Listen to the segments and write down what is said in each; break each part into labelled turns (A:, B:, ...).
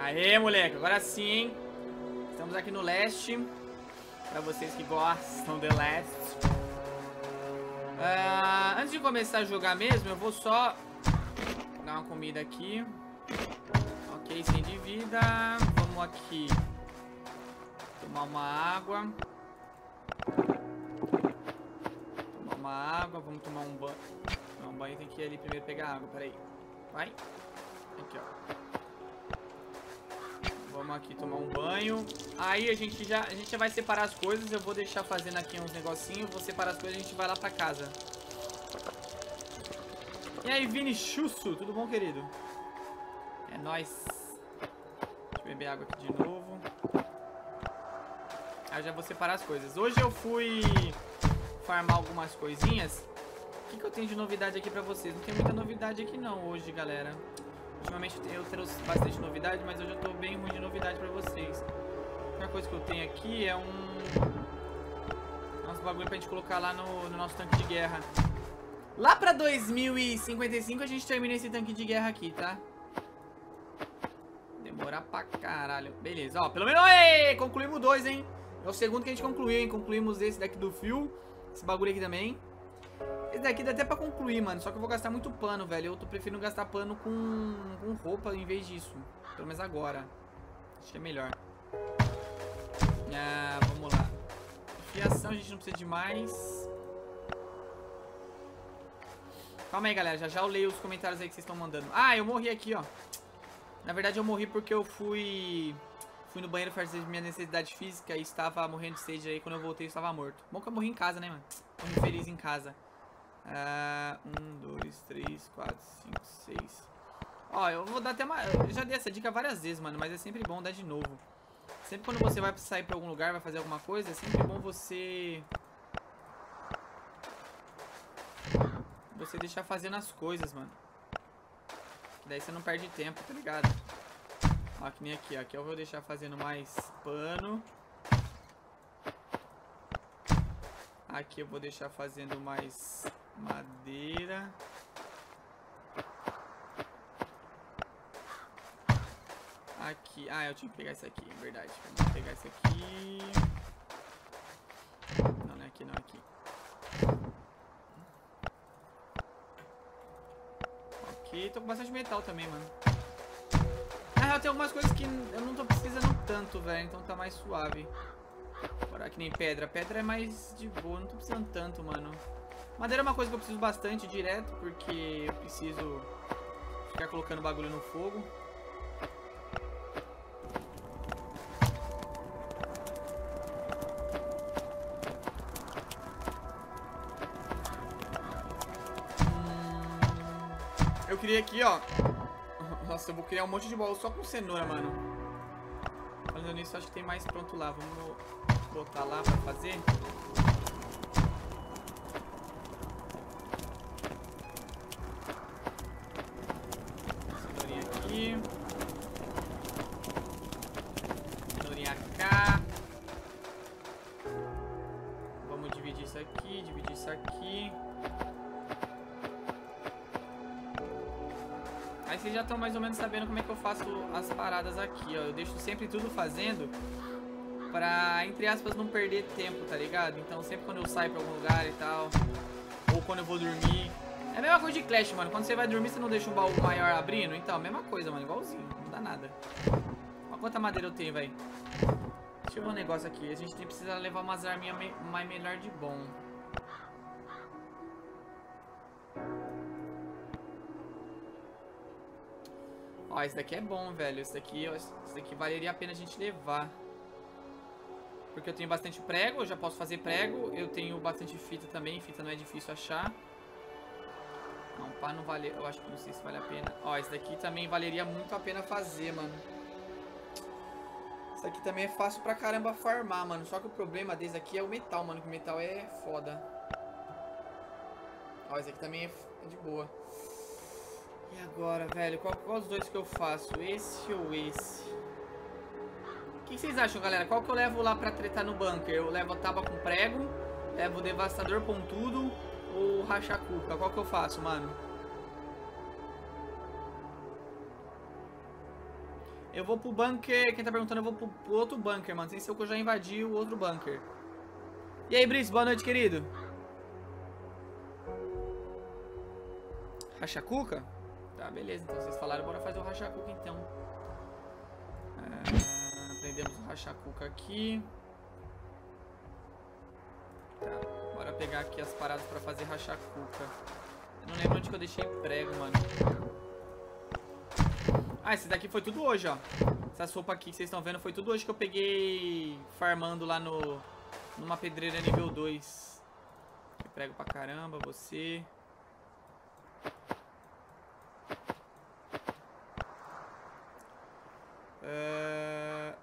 A: Aê, moleque, agora sim? Estamos aqui no leste. Pra vocês que gostam de leste. Uh, antes de começar a jogar mesmo, eu vou só dar uma comida aqui. Ok, sem de vida. Vamos aqui. Tomar uma água. Tomar uma água. Vamos tomar um banho. Não, um banho tem que ir ali primeiro pegar água. Peraí. Vai. Aqui, ó. Vamos aqui tomar um banho. Aí a gente já, a gente já vai separar as coisas. Eu vou deixar fazendo aqui uns negocinhos. Vou separar as coisas e a gente vai lá pra casa. E aí, Vini Chusso, tudo bom, querido? É nóis. Deixa eu beber água aqui de novo. Aí já vou separar as coisas. Hoje eu fui farmar algumas coisinhas. O que, que eu tenho de novidade aqui pra vocês? Não tem muita novidade aqui não hoje, galera. Ultimamente eu trouxe bastante novidade, mas hoje eu tô bem ruim de novidade pra vocês. A única coisa que eu tenho aqui é um... Uns bagulho pra gente colocar lá no, no nosso tanque de guerra. Lá pra 2055 a gente termina esse tanque de guerra aqui, tá? Demorar pra caralho. Beleza, ó, pelo menos... Ei, concluímos dois, hein? É o segundo que a gente concluiu, hein? Concluímos esse daqui do fio. Esse bagulho aqui também. Esse daqui dá até pra concluir, mano. Só que eu vou gastar muito pano, velho. Eu tô preferindo gastar pano com, com roupa em vez disso. Pelo menos agora. Acho que é melhor. Ah, vamos lá. Fiação a gente não precisa de mais. Calma aí, galera. Já já eu leio os comentários aí que vocês estão mandando. Ah, eu morri aqui, ó. Na verdade, eu morri porque eu fui... Fui no banheiro fazer minha necessidade física e estava morrendo de sede aí. Quando eu voltei, eu estava morto. Bom que eu morri em casa, né, mano? Morri feliz em casa. Uh, um, dois, três, quatro, cinco, seis. Ó, eu vou dar até uma... Eu já dei essa dica várias vezes, mano, mas é sempre bom dar de novo. Sempre quando você vai sair pra algum lugar, vai fazer alguma coisa, é sempre bom você... Você deixar fazendo as coisas, mano. Daí você não perde tempo, tá ligado? Ó, que nem aqui, ó. Aqui eu vou deixar fazendo mais pano. Aqui eu vou deixar fazendo mais Madeira. Aqui. Ah, eu tinha que pegar isso aqui, é verdade. Vamos pegar isso aqui. Não, não é aqui, não, é aqui. Ok, tô com bastante metal também, mano. Na real, tem algumas coisas que eu não tô precisando tanto, velho. Então tá mais suave. Agora que nem pedra. Pedra é mais de boa, não tô precisando tanto, mano. Madeira é uma coisa que eu preciso bastante direto, porque eu preciso ficar colocando bagulho no fogo. Hum, eu queria aqui, ó. Nossa, eu vou criar um monte de bola só com cenoura, mano. Falando nisso, acho que tem mais pronto lá. Vamos botar lá pra fazer. Estão mais ou menos sabendo como é que eu faço as paradas aqui, ó. Eu deixo sempre tudo fazendo pra, entre aspas, não perder tempo, tá ligado? Então sempre quando eu saio pra algum lugar e tal, ou quando eu vou dormir... É a mesma coisa de Clash, mano. Quando você vai dormir, você não deixa um baú maior abrindo? Então, mesma coisa, mano. Igualzinho. Não dá nada. Olha quanta madeira eu tenho, velho. Deixa eu ver um negócio aqui. A gente precisa levar umas arminhas mais melhor de bom. Ó, esse daqui é bom, velho. Esse daqui, esse daqui valeria a pena a gente levar. Porque eu tenho bastante prego, eu já posso fazer prego. Eu tenho bastante fita também, fita não é difícil achar. Não, pá, não vale... Eu acho que não sei se vale a pena. Ó, esse daqui também valeria muito a pena fazer, mano. Esse aqui também é fácil pra caramba farmar, mano. Só que o problema desse aqui é o metal, mano. Que o metal é foda. Ó, esse aqui também é de boa. Agora, velho? Qual, qual os dois que eu faço? Esse ou esse? O que vocês acham, galera? Qual que eu levo lá pra tretar no bunker? Eu levo a tábua com prego? Levo o devastador pontudo? Ou racha-cuca? Qual que eu faço, mano? Eu vou pro bunker. Quem tá perguntando, eu vou pro, pro outro bunker, mano. Sem ser que eu já invadi o outro bunker. E aí, Brice, boa noite, querido. Rachacuca? Tá, beleza. Então vocês falaram, bora fazer o rachacuca então. Ah, aprendemos o rachacuca aqui. Tá, bora pegar aqui as paradas pra fazer rachacuca. Eu não lembro onde que eu deixei prego, mano. Ah, esse daqui foi tudo hoje, ó. Essa sopa aqui que vocês estão vendo foi tudo hoje que eu peguei farmando lá no numa pedreira nível 2. Aqui prego pra caramba, você. Uh...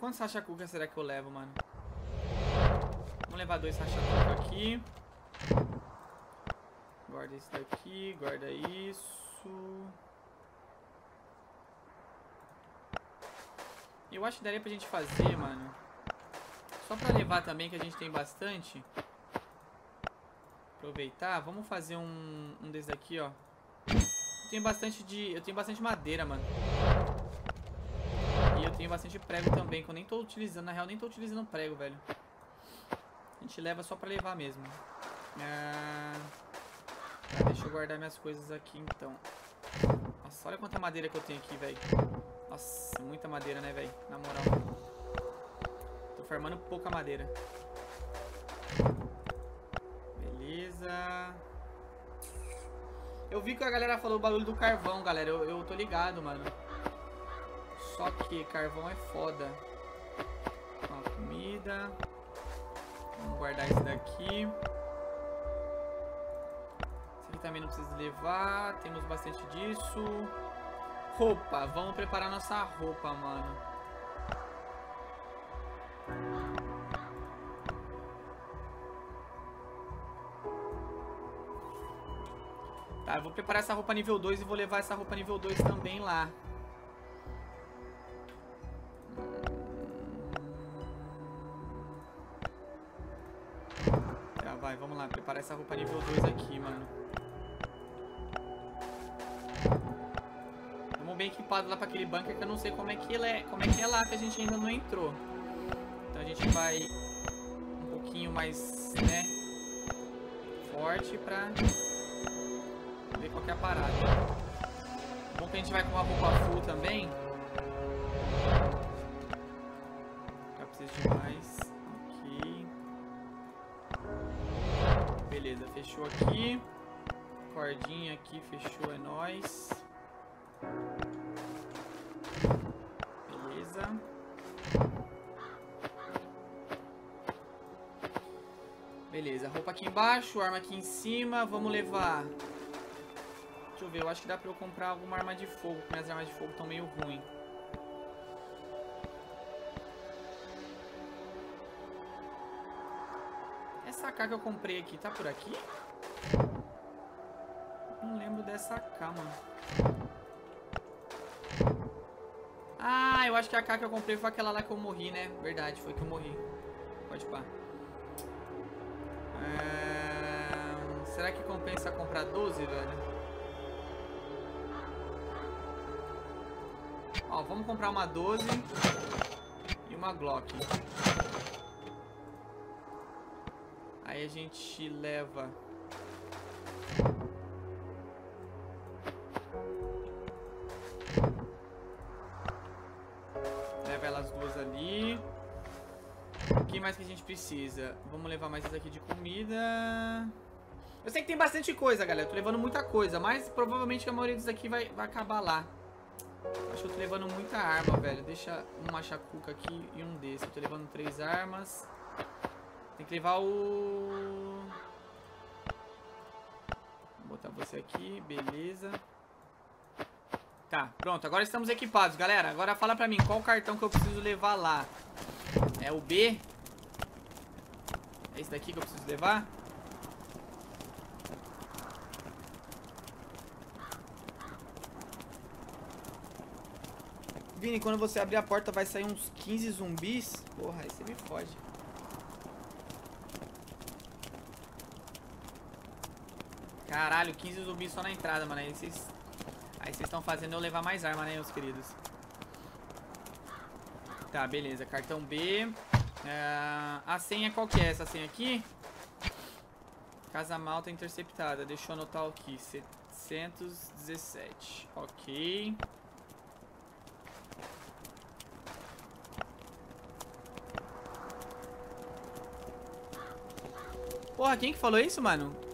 A: Quantos rachacuca será que eu levo, mano? Vamos levar dois rachacuca aqui. Guarda esse daqui, guarda isso. Eu acho que daria pra gente fazer, mano. Só pra levar também, que a gente tem bastante. Aproveitar, vamos fazer um, um desses aqui, ó. Eu tenho bastante de... Eu tenho bastante madeira, mano. Tenho bastante prego também, que eu nem tô utilizando. Na real, nem tô utilizando prego, velho. A gente leva só pra levar mesmo. Ah... Deixa eu guardar minhas coisas aqui, então. Nossa, olha quanta madeira que eu tenho aqui, velho. Nossa, muita madeira, né, velho? Na moral. Tô farmando pouca madeira. Beleza. Eu vi que a galera falou o barulho do carvão, galera. Eu, eu tô ligado, mano. Só que carvão é foda. Comida. Vamos guardar isso daqui. Esse aqui também não precisa levar. Temos bastante disso. Roupa. Vamos preparar nossa roupa, mano. Tá, eu vou preparar essa roupa nível 2 e vou levar essa roupa nível 2 também lá. Vai, vamos lá. Preparar essa roupa nível 2 aqui, mano. Vamos bem equipado lá pra aquele bunker que eu não sei como é que ele é, como é que é lá que a gente ainda não entrou. Então a gente vai um pouquinho mais, né, forte pra ver qual é a parada. Bom que a gente vai com uma roupa full também. Fechou aqui. Cordinha aqui, fechou, é nóis. Beleza. Beleza, roupa aqui embaixo, arma aqui em cima. Vamos levar... Deixa eu ver, eu acho que dá pra eu comprar alguma arma de fogo, porque minhas armas de fogo estão meio ruins. AK que eu comprei aqui, tá por aqui? Não lembro dessa AK, mano. Ah, eu acho que a AK que eu comprei foi aquela lá que eu morri, né? Verdade, foi que eu morri. Pode pá. É... Será que compensa comprar 12, velho? Ó, vamos comprar uma 12 e uma Glock. Aí a gente leva... Leva elas duas ali. O que mais que a gente precisa? Vamos levar mais isso aqui de comida. Eu sei que tem bastante coisa, galera. Eu tô levando muita coisa, mas provavelmente a maioria disso aqui vai, vai acabar lá. Acho que eu tô levando muita arma, velho. Deixa um machacuca aqui e um desse. Eu tô levando três armas. Tem que levar o... Vou botar você aqui, beleza. Tá, pronto. Agora estamos equipados, galera. Agora fala pra mim, qual cartão que eu preciso levar lá? É o B? É esse daqui que eu preciso levar? Vini, quando você abrir a porta vai sair uns 15 zumbis. Porra, aí você me fode. Caralho, 15 zumbis só na entrada, mano. Aí vocês... Aí estão fazendo eu levar mais arma, né, meus queridos? Tá, beleza. Cartão B. É, a senha qual que é? Essa senha aqui? Casa Malta interceptada. Deixa eu anotar aqui. 717. Ok. Porra, quem que falou isso, mano?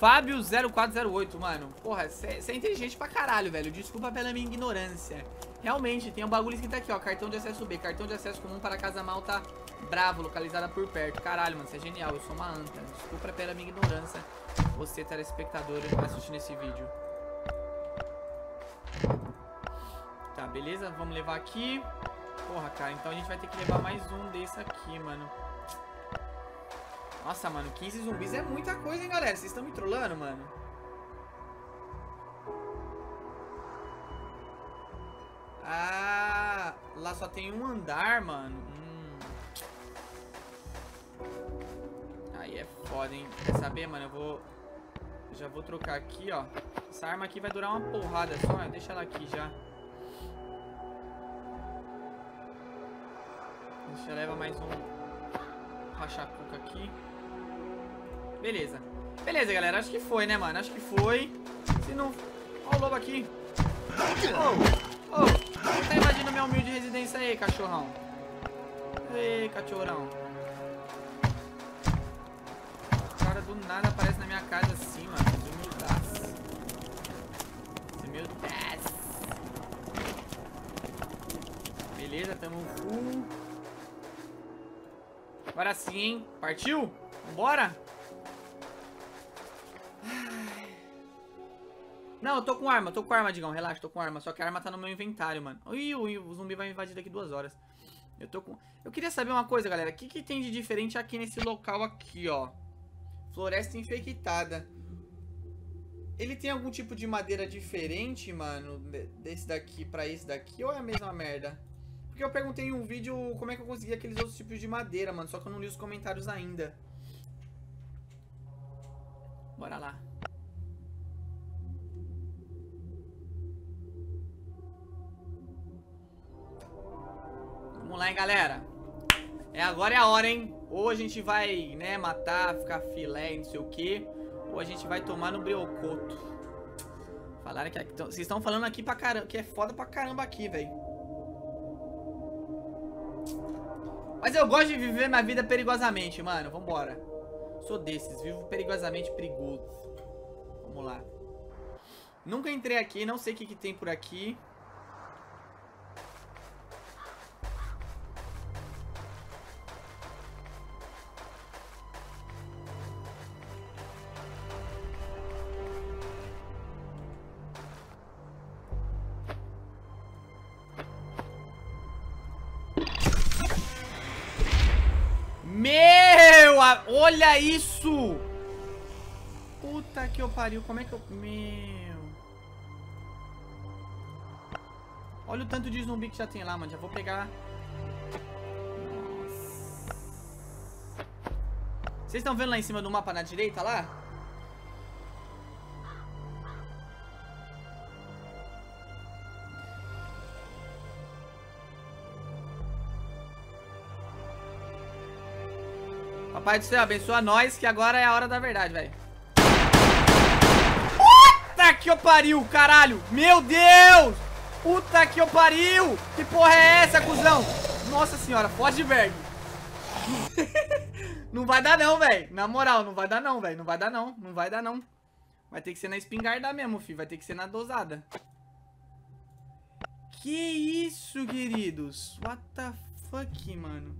A: Fábio0408, mano. Porra, você é inteligente pra caralho, velho. Desculpa pela minha ignorância. Realmente, tem um bagulho escrito aqui, ó. Cartão de acesso B. Cartão de acesso comum para Casa Malta Bravo, localizada por perto. Caralho, mano, você é genial. Eu sou uma anta. Desculpa pela minha ignorância. Você, telespectador, assistindo esse vídeo. Tá, beleza? Vamos levar aqui. Porra, cara, então a gente vai ter que levar mais um desse aqui, mano. Nossa, mano, 15 zumbis é muita coisa, hein, galera? Vocês estão me trollando, mano? Ah, lá só tem um andar, mano. Hum. Aí é foda, hein? Quer saber, mano? Eu vou... Já vou trocar aqui, ó. Essa arma aqui vai durar uma porrada só. Deixa ela aqui já. Deixa eu levar mais um rachacuca aqui. Beleza. Beleza, galera. Acho que foi, né, mano? Acho que foi. Se não... Ó o lobo aqui. Oh. Oh, tá invadindo minha humilde residência aí, cachorrão. Ei, cachorrão. O cara do nada aparece na minha casa assim, mano. Humildaço. Humildaço. Beleza, tamo full. Agora sim, hein? Partiu? Vambora? Não, eu tô com arma, tô com arma, Digão. Relaxa, tô com arma. Só que a arma tá no meu inventário, mano. Ui, ui, o zumbi vai me invadir daqui duas horas. Eu tô com... Eu queria saber uma coisa, galera. O que, que tem de diferente aqui nesse local aqui, ó? Floresta infectada. Ele tem algum tipo de madeira diferente, mano? Desse daqui pra esse daqui? Ou é a mesma merda? Porque eu perguntei em um vídeo como é que eu consegui aqueles outros tipos de madeira, mano. Só que eu não li os comentários ainda. Bora lá. Lá, hein, galera. É, agora é a hora, hein? Ou a gente vai, né, matar, ficar filé, não sei o quê. Ou a gente vai tomar no briocoto. Falaram que... Vocês estão falando aqui pra caramba, que é foda pra caramba aqui, velho. Mas eu gosto de viver minha vida perigosamente, mano. Vambora. Sou desses, vivo perigosamente perigoso. Vamos lá. Nunca entrei aqui, não sei o que, que tem por aqui. Olha isso! Puta que eu pariu, como é que eu... Meu... Olha o tanto de zumbi que já tem lá, mano. Já vou pegar... Nossa. Vocês estão vendo lá em cima do mapa na direita lá? Papai do céu, abençoa nós, que agora é a hora da verdade, velho. Puta que eu pariu, caralho. Meu Deus. Puta que eu pariu. Que porra é essa, cuzão? Nossa senhora, foge de não vai dar não, velho. Na moral, não vai dar não, velho. Não vai dar não. Não vai dar não. Vai ter que ser na espingarda mesmo, filho. Vai ter que ser na dosada. Que isso, queridos? What the fuck, mano?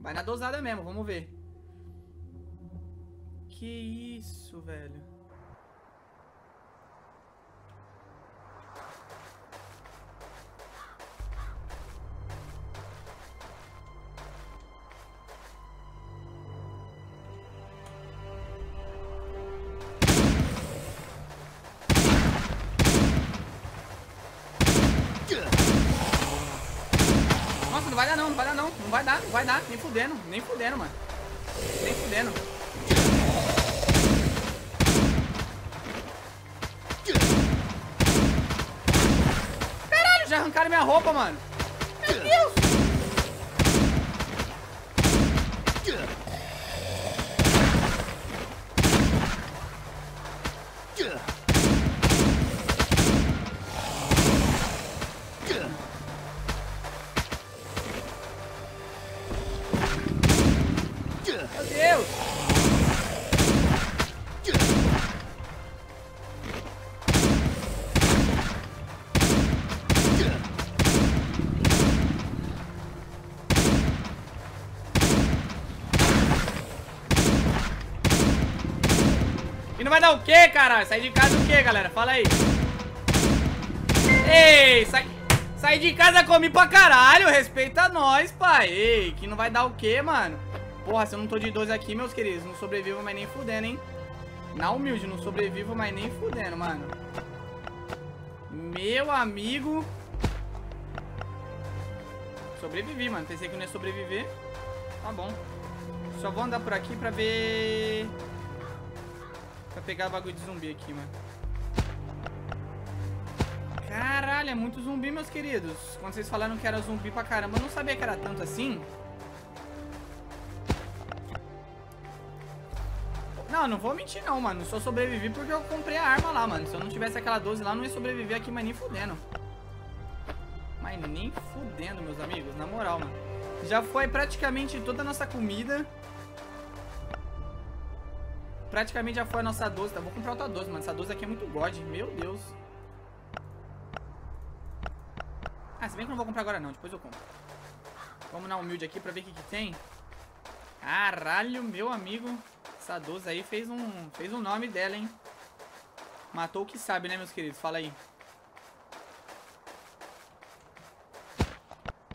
A: Vai na dosada mesmo, vamos ver. Que isso, velho? Nossa, não vai dar não, não vai dar não, não vai dar, não vai dar, nem fudendo, nem fudendo, mano. Nem fudendo. minha roupa, mano. Meu Deus! Yeah. Dar o quê, cara? Sai de casa o quê, galera? Fala aí. Ei, sai, sai de casa comi pra caralho. Respeita nós, pai. Ei, que não vai dar o quê, mano? Porra, se eu não tô de 12 aqui, meus queridos, não sobrevivo mais nem fudendo, hein? Na humilde, não sobrevivo mais nem fudendo, mano. Meu amigo. Sobrevivi, mano. Pensei que não ia sobreviver. Tá bom. Só vou andar por aqui pra ver... Pra pegar bagulho de zumbi aqui, mano. Caralho, é muito zumbi, meus queridos. Quando vocês falaram que era zumbi pra caramba, eu não sabia que era tanto assim. Não, não vou mentir não, mano. Só sobrevivi porque eu comprei a arma lá, mano. Se eu não tivesse aquela 12 lá, não ia sobreviver aqui, mas nem fudendo. Mas nem fudendo, meus amigos. Na moral, mano. Já foi praticamente toda a nossa comida. Praticamente já foi a nossa 12. Tá, vou comprar outra 12, mano. Essa 12 aqui é muito god. Meu Deus. Ah, se bem que eu não vou comprar agora não. Depois eu compro. Vamos na humilde aqui pra ver o que, que tem. Caralho, meu amigo. Essa 12 aí fez um, fez um nome dela, hein? Matou o que sabe, né, meus queridos? Fala aí.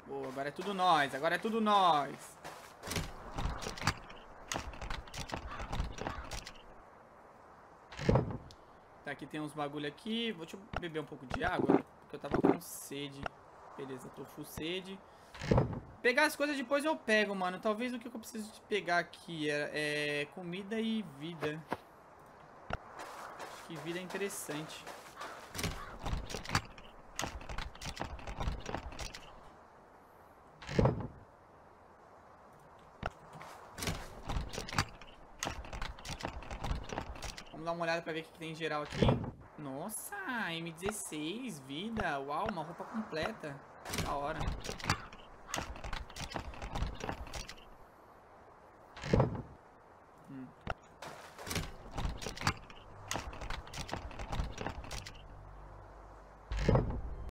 A: Boa, agora é tudo nós. Agora é tudo nós. Tá, aqui tem uns bagulho aqui. Vou te beber um pouco de água, porque eu tava com sede. Beleza, tô full sede. Pegar as coisas depois eu pego, mano. Talvez o que eu preciso de pegar aqui é, é comida e vida. Acho que vida é interessante. Uma olhada pra ver o que tem em geral aqui. Nossa, M16, vida. Uau, uma roupa completa. Da hora.